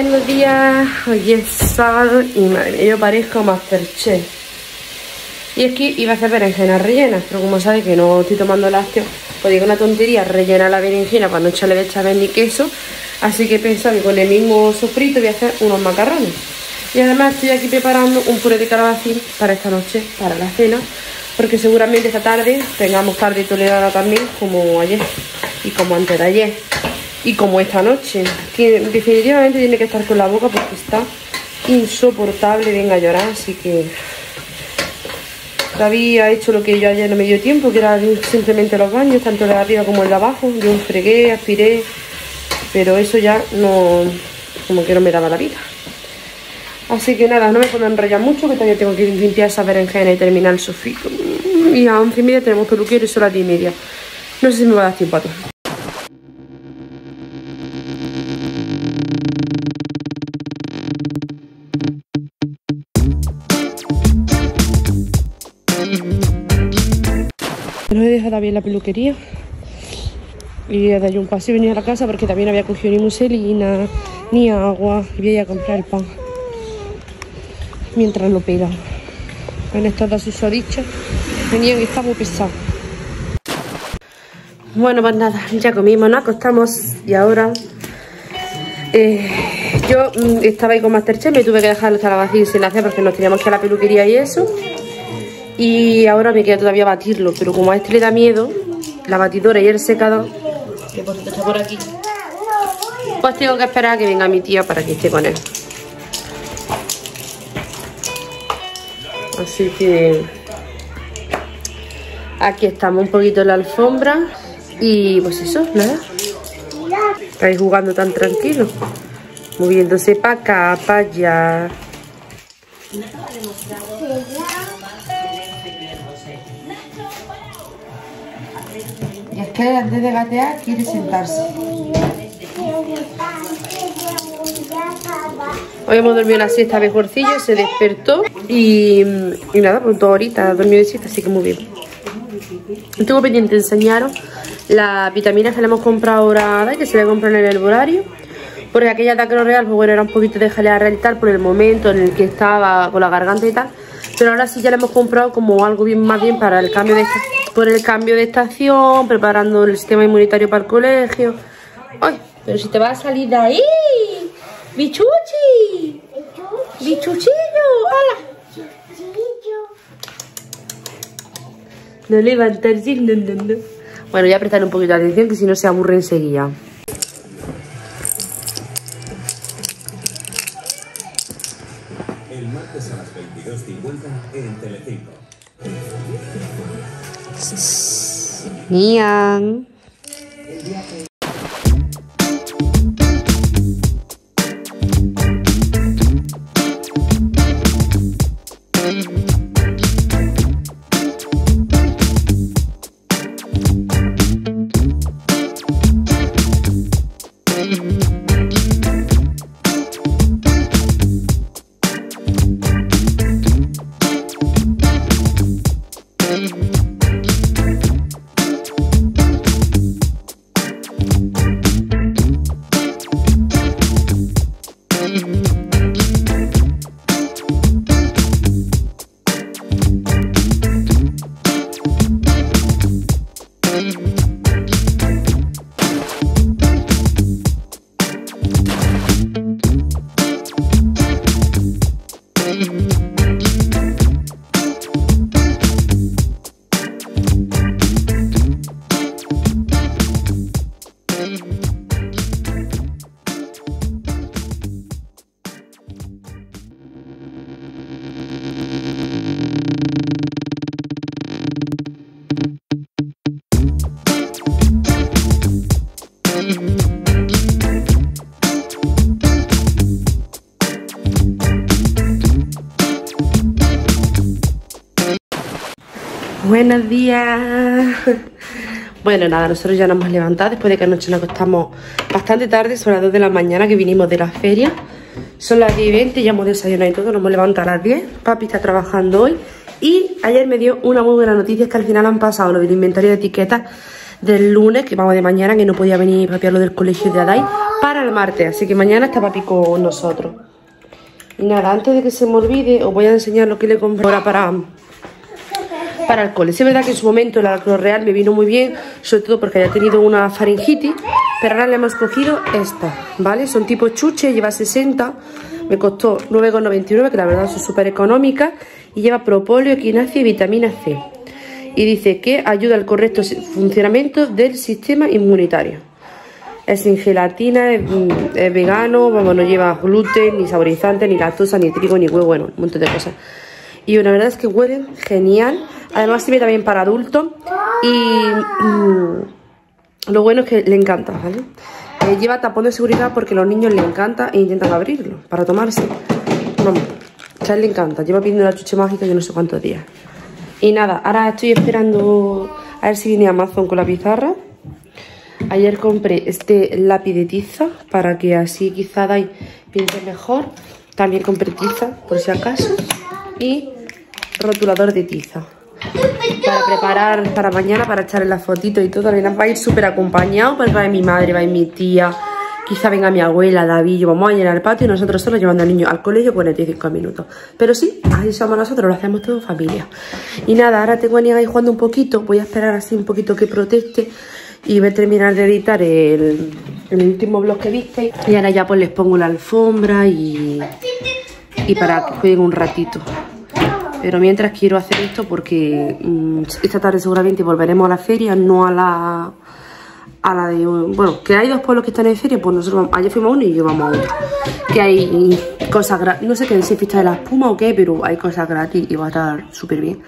Buenos días, hoy es sábado y madre yo parezco Masterchef. Y es que iba a hacer berenjenas rellenas, pero como sabéis que no estoy tomando lácteos, pues digo una tontería, rellena la berenjena para no echarle bechamel ni queso. Así que he que con el mismo sofrito voy a hacer unos macarrones. Y además estoy aquí preparando un puré de calabacín para esta noche, para la cena. Porque seguramente esta tarde tengamos tarde tolerada también, como ayer y como antes de ayer. Y como esta noche, que definitivamente tiene que estar con la boca porque está insoportable, venga a llorar, así que... David ha hecho lo que yo ayer no me dio tiempo, que era simplemente los baños, tanto el de arriba como el de abajo. Yo fregué, aspiré, pero eso ya no... como que no me daba la vida. Así que nada, no me puedo enrollar mucho, que todavía tengo que limpiar esa berenjena y terminar el sofrito. Y a once y media tenemos peluquero y solo a 10 y media. No sé si me va a dar tiempo a todo. Dejado bien la peluquería. Y de ahí un paso y venía a la casa porque también había cogido ni muselina, ni agua. Y voy a comprar el pan mientras lo pega. En estas dos susodichas venían y está muy pesado. Bueno, pues nada, ya comimos, nos acostamos y ahora eh, yo mm, estaba ahí con Masterchef, me tuve que dejar el calabacín sin hacer porque nos teníamos que ir a la peluquería y eso. Y ahora me queda todavía batirlo, pero como a este le da miedo, la batidora y el secador, que por está por aquí, pues tengo que esperar a que venga mi tía para que esté con él. Así que aquí estamos un poquito en la alfombra y pues eso, nada. Estáis jugando tan tranquilo, moviéndose para acá, para allá. Y es que antes de gatear quiere sentarse. Hoy hemos dormido una siesta mejorcillo, se despertó y, nada, pues dos horitas dormido de siesta, así que muy bien. Tengo pendiente enseñaros las vitaminas que le hemos comprado ahora, que se le compran en el herbolario. Porque aquella de Real, pues bueno, era un poquito de jalea real y tal por el momento en el que estaba con la garganta y tal. Pero ahora sí ya le hemos comprado como algo bien más bien para el cambio de por el cambio de estación, preparando el sistema inmunitario para el colegio. ¡Ay! Pero si te vas a salir de ahí, bichuchi, bichuchillo, hola. No levantarse, no, no, no. Bueno, voy a prestar un poquito de atención que si no se aburre enseguida. Nian. Buenos días. Bueno, nada, nosotros ya nos hemos levantado después de que anoche nos acostamos bastante tarde, son las 2 de la mañana que vinimos de la feria. Son las 10 y 20, ya hemos desayunado y todo, nos hemos levantado a las 10. Papi está trabajando hoy. Y ayer me dio una muy buena noticia, es que al final han pasado lo del inventario de etiquetas del lunes, que vamos de mañana, que no podía venir papi a lo del colegio de Adai, para el martes. Así que mañana está papi con nosotros. Y nada, antes de que se me olvide, os voy a enseñar lo que le compré ahora para, para el es verdad que en su momento la Real me vino muy bien, sobre todo porque haya tenido una faringitis, pero ahora le hemos cogido esta, ¿vale? Son tipo chuche, lleva 60, me costó 9,99, que la verdad son súper económicas, y lleva propóleo, equinacia y vitamina C. Y dice que ayuda al correcto funcionamiento del sistema inmunitario. Es sin gelatina, es, mm, es vegano, vamos, no lleva gluten, ni saborizante, ni lactosa, ni trigo, ni huevo, bueno, un montón de cosas. Y la verdad es que huelen genial. Además sirve también para adultos. Y mm, lo bueno es que le encanta, ¿vale? Eh, lleva tapón de seguridad porque a los niños le encanta e intentan abrirlo para tomarse. Vamos, a le encanta. Lleva pidiendo la chuche mágica yo no sé cuántos días. Y nada, ahora estoy esperando a ver si viene Amazon con la pizarra. Ayer compré este lápiz de tiza para que así quizá Dai piense mejor. También compré tiza por si acaso. Y rotulador de tiza. Para preparar para mañana, para echarle la fotito y todo. Va a ir súper acompañado porque va a ir mi madre, va a ir mi tía. Quizá venga mi abuela, David, vamos a llenar el patio y nosotros solo llevando al niño al colegio 45 minutos. Pero sí, ahí somos nosotros, lo hacemos todo familia. Y nada, ahora tengo a Niega ahí jugando un poquito, voy a esperar así un poquito que proteste y voy a terminar de editar el, el último blog que viste. Y ahora ya pues les pongo la alfombra y, y para que jueguen un ratito. Pero mientras quiero hacer esto porque mmm, esta tarde seguramente volveremos a la feria, no a la a la de... Bueno, que hay dos pueblos que están en feria, pues nosotros ayer fuimos uno y yo vamos otro. Que hay cosas gratis, no sé qué si es fiesta de la espuma o qué, pero hay cosas gratis y va a estar súper bien.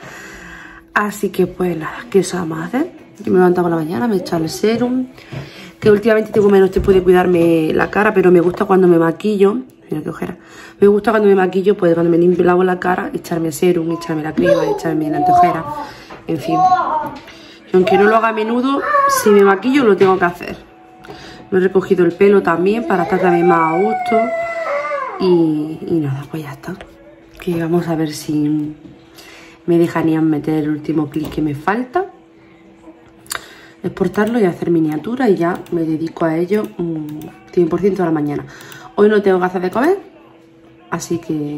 Así que pues nada, ¿qué se vamos a hacer? Yo me levanto por la mañana, me echo el serum, que últimamente tengo menos tiempo de cuidarme la cara, pero me gusta cuando me maquillo, mira qué me gusta cuando me maquillo, pues cuando me limpio la cara, echarme serum, echarme la crema, echarme la anteojera, en fin. Y aunque no lo haga a menudo, si me maquillo lo tengo que hacer. Me he recogido el pelo también para estar también más a gusto. Y, nada, pues ya está. Que vamos a ver si me dejarían meter el último clic que me falta. Exportarlo y hacer miniatura y ya me dedico a ello un 100% a la mañana. Hoy no tengo ganas de comer, así que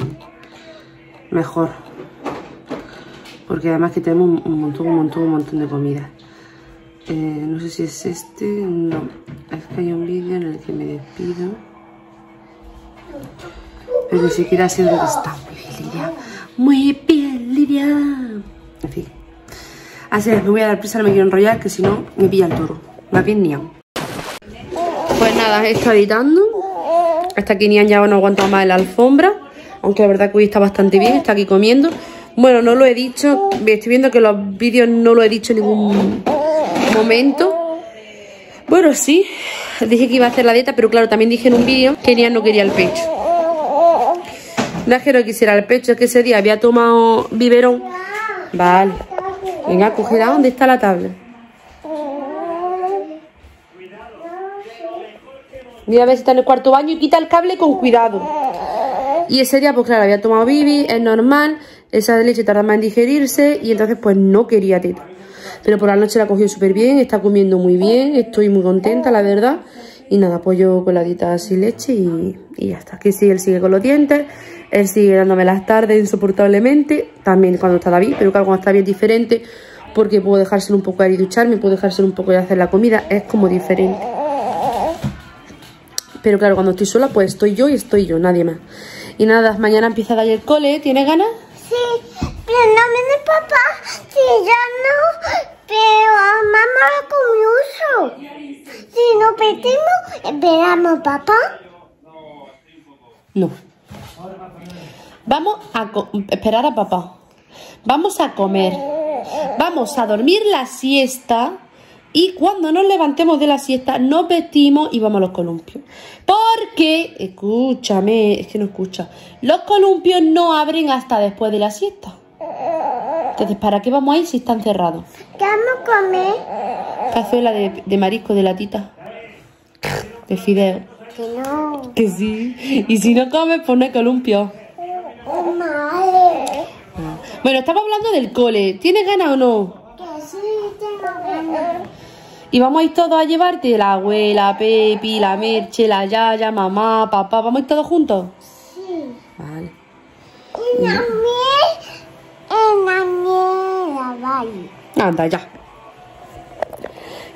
mejor porque además que tenemos un montón, un montón, un montón de comida. Eh, no sé si es este, no, es que hay un vídeo en el que me despido. Pero ni siquiera sé dónde está. Muy bien, Lidia. Muy bien, Lidia. En fin. Así es, me voy a dar prisa, no me quiero enrollar, que si no me pilla el toro. Más bien. Pues nada, estoy editando. Hasta que Nian ya no aguanta más la alfombra. Aunque la verdad que hoy está bastante bien, está aquí comiendo. Bueno, no lo he dicho. Estoy viendo que los vídeos no lo he dicho en ningún momento. Bueno, sí. Dije que iba a hacer la dieta, pero claro, también dije en un vídeo que Nian no quería el pecho. No que no quisiera el pecho, es que ese día había tomado biberón. Vale. Venga, cogida. ¿Dónde está la tablet? Mira a ver si está en el cuarto baño y quita el cable con cuidado. Y ese día, pues claro, había tomado bibi, es normal. Esa leche tarda más en digerirse y entonces pues no quería teta. Pero por la noche la cogió súper bien, está comiendo muy bien, estoy muy contenta, la verdad. Y nada, apoyo con la dieta sin leche y, y ya está. Que sí, él sigue con los dientes, él sigue dándome las tardes insoportablemente, también cuando está David, pero claro, cuando está bien diferente, porque puedo dejárselo un poco de ducharme, puedo dejárselo un poco de hacer la comida, es como diferente. Pero claro, cuando estoy sola, pues estoy yo y estoy yo, nadie más. Y nada, mañana empieza a dar el cole, ¿tienes ganas? Sí, pero no me de papá, si ya no, pero mamá lo curioso. Si no pedimos, esperamos papá. No. Vamos a esperar a papá. Vamos a comer. Vamos a dormir la siesta. Y cuando nos levantemos de la siesta, nos vestimos y vamos a los columpios. Porque, escúchame, es que no escucha. Los columpios no abren hasta después de la siesta. Entonces, ¿para qué vamos a ir si están cerrados? ¿Qué vamos a comer? Cazuela de, de marisco de latita. De fideo. Que no. Que sí. Y si no comes, pues no hay columpio. Madre. Bueno, estamos hablando del cole. ¿Tienes ganas o no? Que sí, tengo ganas. Y vamos a ir todos a llevarte la abuela, Pepi, la Merche, la Yaya, mamá, papá. ¿Vamos a ir todos juntos? Sí. Vale. En la miel, en la. Anda, ya.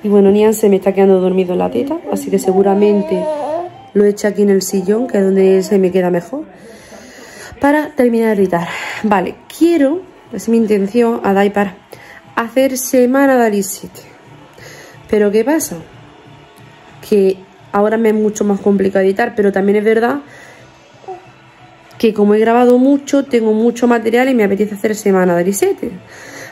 Y bueno, Nian se me está quedando dormido en la teta, así que seguramente lo eche aquí en el sillón, que es donde se me queda mejor, para terminar de editar. Vale, quiero, es mi intención, a Daipar, hacer semana de Alisete. Pero ¿qué pasa? Que ahora me es mucho más complicado editar, pero también es verdad que como he grabado mucho, tengo mucho material y me apetece hacer semana de Alisete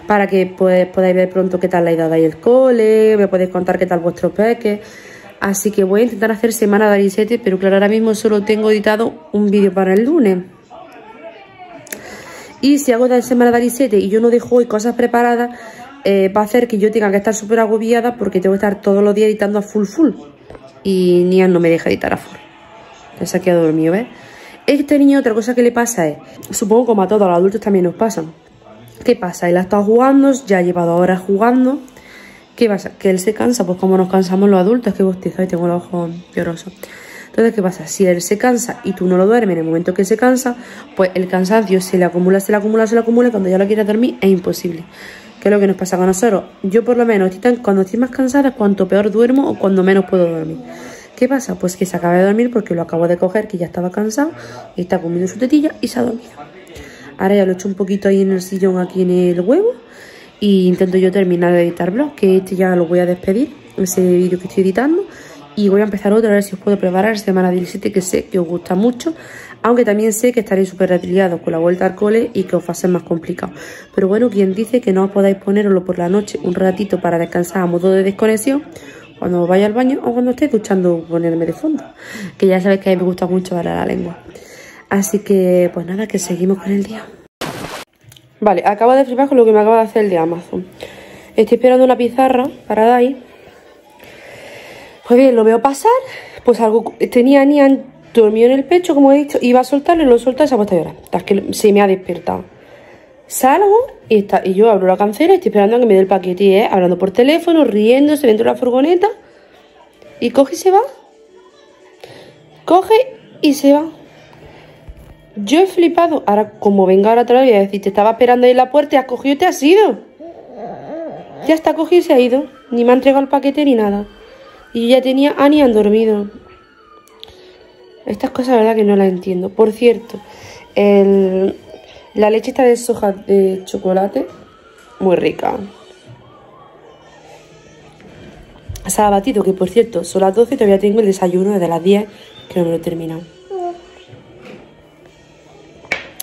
para que pues, podáis ver pronto qué tal la ida ahí el cole, me podéis contar qué tal vuestro peque. Así que voy a intentar hacer semana de Arisete, pero claro, ahora mismo solo tengo editado un vídeo para el lunes. Y si hago de semana de Arisete y yo no dejo hoy cosas preparadas, eh, va a hacer que yo tenga que estar súper agobiada porque tengo que estar todos los días editando a full full. Y Nian no me deja editar a full. Ya se ha quedado dormido, ¿ves? Este niño, otra cosa que le pasa es, supongo como a todos los adultos también nos pasa, ¿Qué pasa? Él ha estado jugando, ya ha llevado horas jugando. ¿Qué pasa? Que él se cansa, pues como nos cansamos los adultos, que bostizo y tengo los ojos llorosos. Entonces, ¿qué pasa? Si él se cansa y tú no lo duermes en el momento que se cansa, pues el cansancio se le acumula, se le acumula, se le acumula y cuando ya lo quieres dormir es imposible. ¿Qué es lo que nos pasa con nosotros? Yo por lo menos, cuando estoy más cansada cuanto peor duermo o cuando menos puedo dormir. ¿Qué pasa? Pues que se acaba de dormir porque lo acabo de coger, que ya estaba cansado, y está comiendo su tetilla y se ha dormido. Ahora ya lo echo un poquito ahí en el sillón, aquí en el huevo. Y intento yo terminar de editar blog, que este ya lo voy a despedir, ese vídeo que estoy editando. Y voy a empezar otro, a ver si os puedo preparar semana 17, que sé que os gusta mucho. Aunque también sé que estaréis súper retiliados con la vuelta al cole y que os va a ser más complicado. Pero bueno, quien dice que no os podáis ponerlo por la noche un ratito para descansar a modo de desconexión, cuando vaya al baño o cuando estéis duchando ponerme de fondo. Que ya sabéis que a mí me gusta mucho para la lengua. Así que, pues nada, que seguimos con el día. Vale, acabo de flipar con lo que me acaba de hacer el de Amazon. Estoy esperando una pizarra para Dai. Pues bien, lo veo pasar. Pues algo tenía Nian dormido en el pecho, como he dicho. Iba a soltarlo y lo suelta y se ha puesto a llorar. Que se me ha despertado. Salgo y, está, y yo abro la cancela y estoy esperando a que me dé el paquete, ¿eh? hablando por teléfono, riéndose dentro de la furgoneta. Y coge y se va. Coge y se va. Yo he flipado. Ahora, como venga ahora otra vez, voy a decir, te estaba esperando ahí en la puerta, y has cogido y te has ido. Ya está cogido y se ha ido. Ni me ha entregado el paquete ni nada. Y ya tenía a han dormido. Estas cosas, verdad, que no las entiendo. Por cierto, la leche está de soja de chocolate, muy rica. Se ha batido, que por cierto, son las 12 y todavía tengo el desayuno desde las 10, que no me lo he terminado.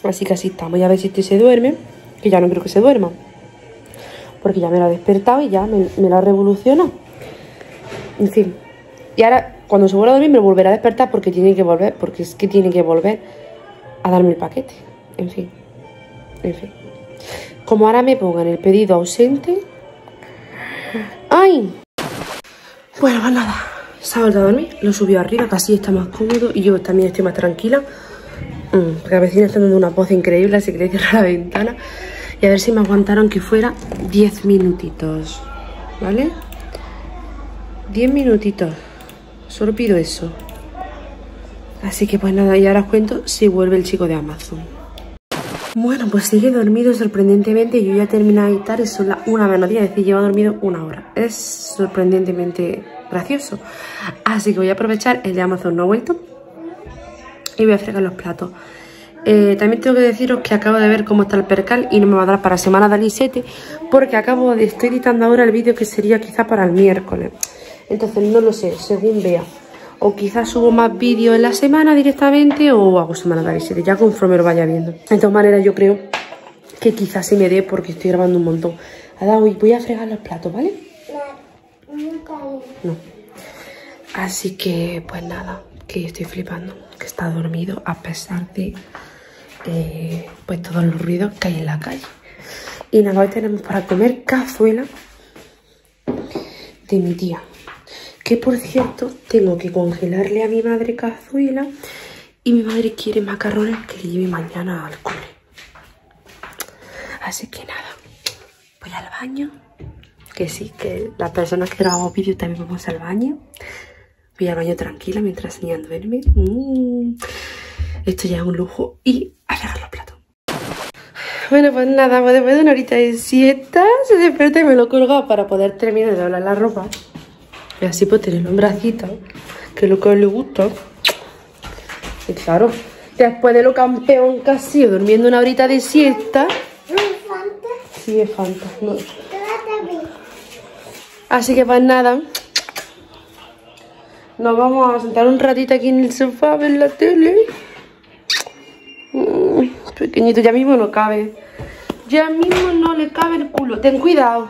Así que así estamos. Y a ver si este se duerme. Que ya no creo que se duerma. Porque ya me lo ha despertado y ya me, lo ha revolucionado. En fin. Y ahora, cuando se vuelva a dormir, me volverá a despertar porque tiene que volver. Porque es que tiene que volver a darme el paquete. En fin. En fin. Como ahora me pongan el pedido ausente. ¡Ay! Bueno, pues nada. Se ha vuelto a dormir. Lo subió arriba, casi está más cómodo. Y yo también estoy más tranquila. Mm, la vecina está dando una voz increíble, así que le cierro la ventana. Y a ver si me aguantaron que fuera 10 minutitos. ¿Vale? 10 minutitos. Solo pido eso. Así que pues nada, y ahora os cuento si vuelve el chico de Amazon. Bueno, pues sigue dormido sorprendentemente. Yo ya terminé de editar son las una menos 10, es decir, lleva dormido una hora. Es sorprendentemente gracioso. Así que voy a aprovechar, el de Amazon no ha vuelto y voy a fregar los platos. Eh, también tengo que deciros que acabo de ver cómo está el percal y no me va a dar para semana de Alisete porque acabo de, estoy editando ahora el vídeo que sería quizá para el miércoles. Entonces no lo sé, según vea. O quizás subo más vídeos en la semana directamente o hago semana de Alisete, ya conforme lo vaya viendo. De todas maneras yo creo que quizás sí me dé porque estoy grabando un montón. Ahora voy a fregar los platos, ¿vale? No. Así que pues nada, que estoy flipando que está dormido a pesar de eh, pues todos los ruidos que hay en la calle. Y nada, hoy tenemos para comer cazuela de mi tía. Que por cierto, tengo que congelarle a mi madre cazuela y mi madre quiere macarrones que le lleve mañana al cole. Así que nada, voy al baño, que sí, que las personas que grabamos vídeos también vamos al baño. Voy al baño tranquila mientras niña duerme. Mm. Esto ya es un lujo. Y a fregar los platos. Bueno, pues nada, pues después de una horita de siesta, se despierta y me lo he colgado para poder terminar de doblar la ropa. Y así pues tenerlo en bracito, que es lo que a le gusta. Y claro, después de lo campeón que durmiendo una horita de siesta, Elefante, sí es Fanta. no. Así que pues nada, nos vamos a sentar un ratito aquí en el sofá a ver la tele. Mm, pequeñito, ya mismo no cabe. Ya mismo no le cabe el culo. Ten cuidado.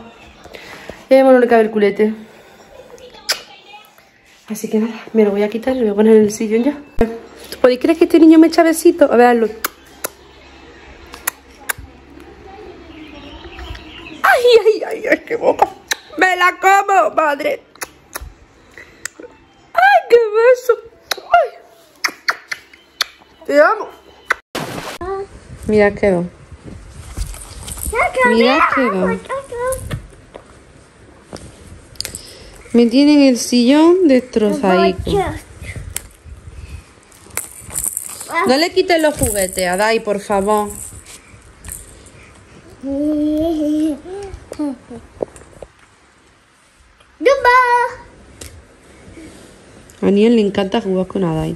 Ya mismo no le cabe el culete. Así que nada, me lo voy a quitar y lo voy a poner en el sillón ya. ¿Podéis creer que este niño me echa besitos? A verlo. ¡Ay, ay, ay, ay, qué boca! ¡Me la como, madre! ¡Ay, qué beso! ¡Ay! ¡Te amo! Mira quedó. Mira quedó. Me tienen el sillón destrozadico. No le quites los juguetes a Dai, por favor. A Niel le encanta jugar con Adai.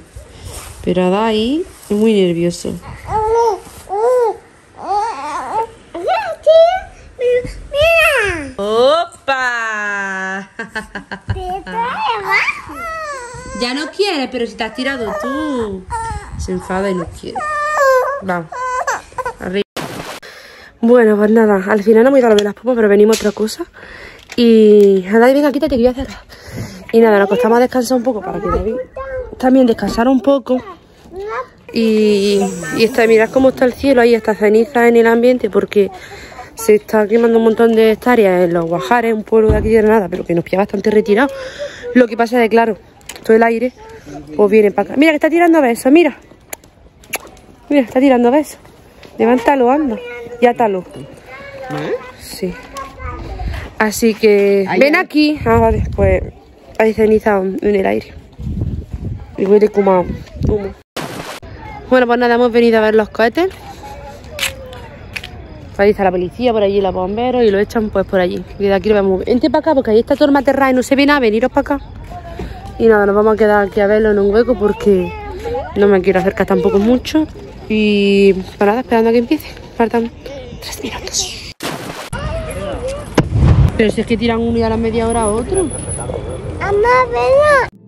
Pero Adai es muy nervioso. Mira, ¡Opa! te trae abajo. Ya no quiere, pero si te has tirado tú. Se enfada y no quiere. Vamos. Arriba. Bueno, pues nada, al final no hemos ido a lo de las pumas, pero venimos a otra cosa. Y Adai, venga, quítate que voy a cerrar. Y nada, nos acostamos a descansar un poco para que también descansara un poco. Y, y está, mirad cómo está el cielo, ahí está ceniza en el ambiente porque se está quemando un montón de hectáreas en los Guajares, un pueblo de aquí de Granada, pero que nos pilla bastante retirado. Lo que pasa es que, claro, todo el aire pues viene para acá. Mira que está tirando besos, mira. Mira, está tirando besos. Levántalo, anda. Y átalo. Sí. Así que ven aquí. Ah, vale, pues hay ceniza en el aire. Y huele como humo. Bueno, pues nada, hemos venido a ver los cohetes. Ahí está la policía, por allí los bomberos y lo echan pues por allí. Y de aquí lo vemos. Vente para acá porque ahí está torma aterrada y no se ve nada, veniros para acá. Y nada, nos vamos a quedar aquí a verlo en un hueco porque no me quiero acercar tampoco mucho. Y para nada, esperando a que empiece. Faltan tres minutos. Pero si es que tiran uno y a la media hora otro. Mamá, ven.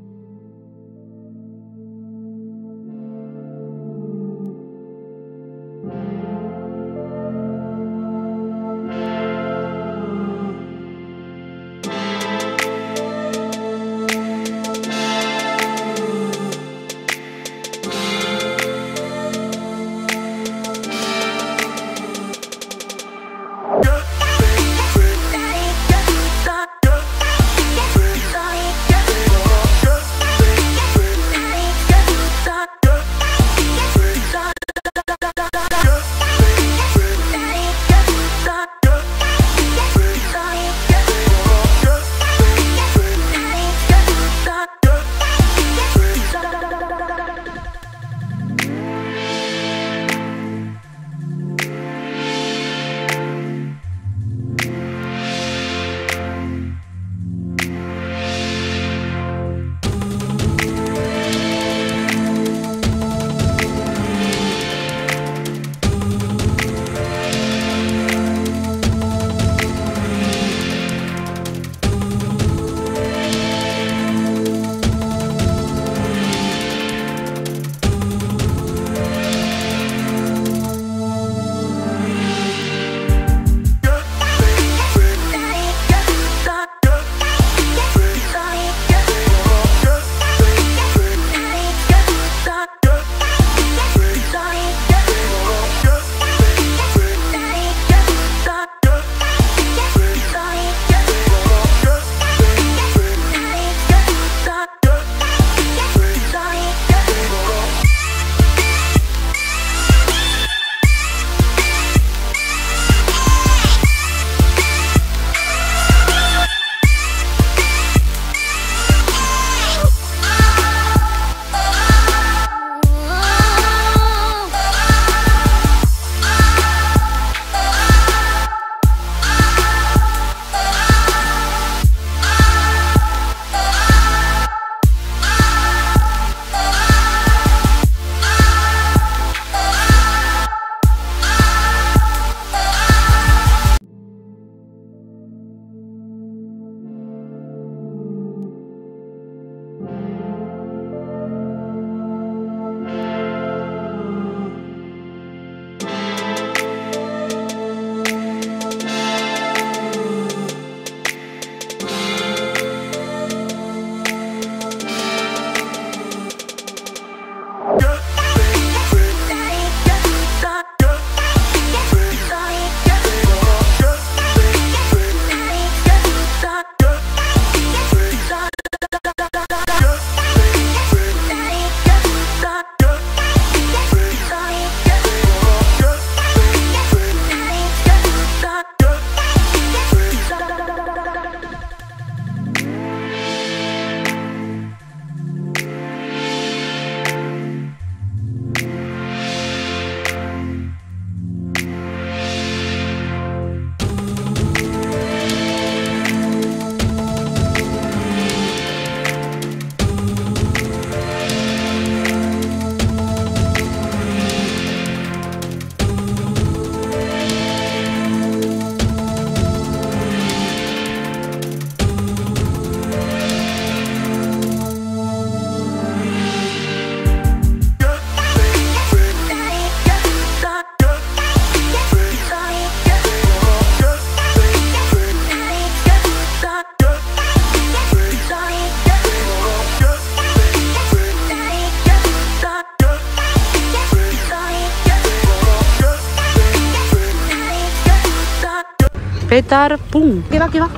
¡Pum! ¿Qué va, qué va?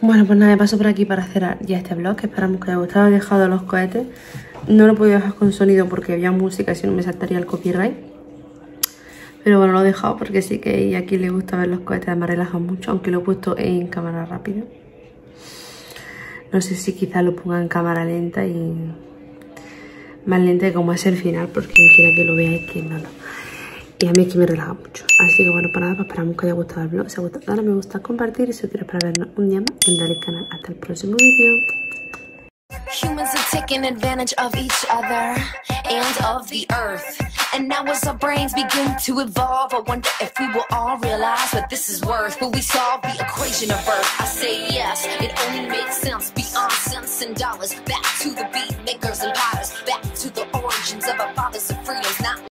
Bueno, pues nada, me paso por aquí para hacer ya este vlog, que esperamos que os haya gustado. He dejado los cohetes. No lo he podido dejar con sonido porque había música y si no me saltaría el copyright. Pero bueno, lo he dejado porque sí que a quien le gusta ver los cohetes me relaja mucho, aunque lo he puesto en cámara rápida. No sé si quizás lo ponga en cámara lenta y más lenta como es el final, porque quien quiera que lo vea es que no, no y a mí aquí me relaja mucho. Así que bueno, para nada, pues esperamos que haya gustado el vlog. Si os ha gustado, dale me gusta, compartir y si os quieres para vernos un día más, pues en canal. Hasta el próximo vídeo. And now as our brains begin to evolve, I wonder if we will all realize what this is worth. Will we solve the equation of birth? I say yes, it only makes sense beyond cents and dollars. Back to the beat makers and potters, back to the origins of our fathers and freedoms. Not